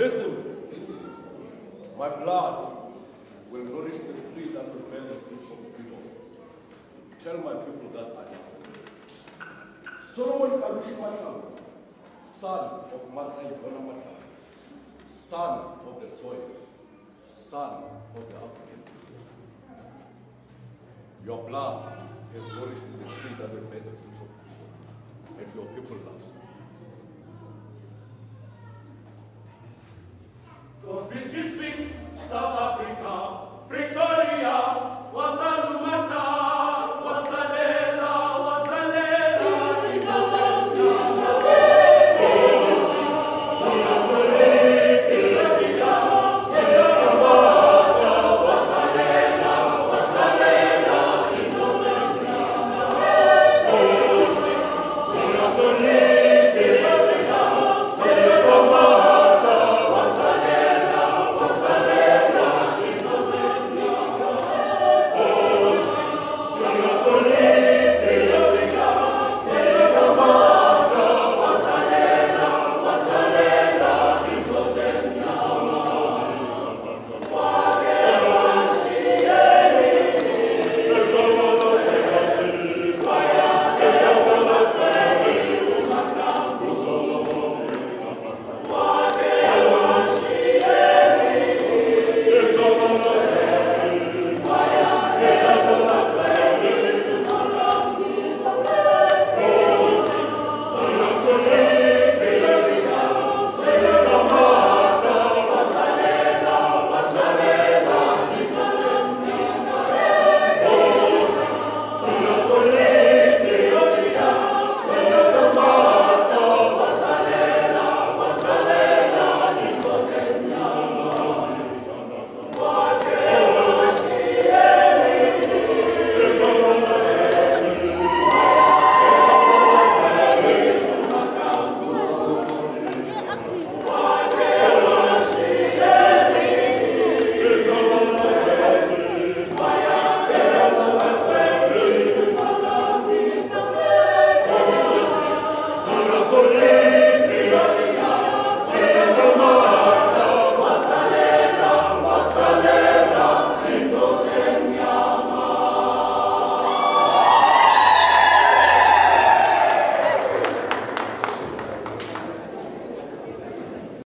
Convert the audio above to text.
Listen, my blood will nourish the tree that will bear the fruits of people. Tell my people that I am. Solomon Kalushi Mahlangu, son of Matai Dona son of the soil, son of the African. Your blood has nourished the tree that will bear the fruits of freedom, people.